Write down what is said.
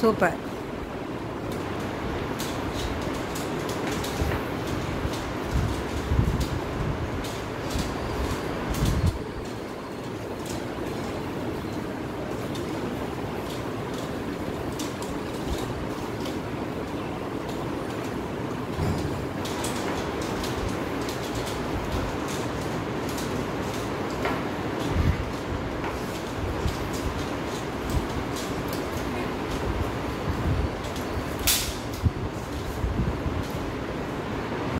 சூப்பர்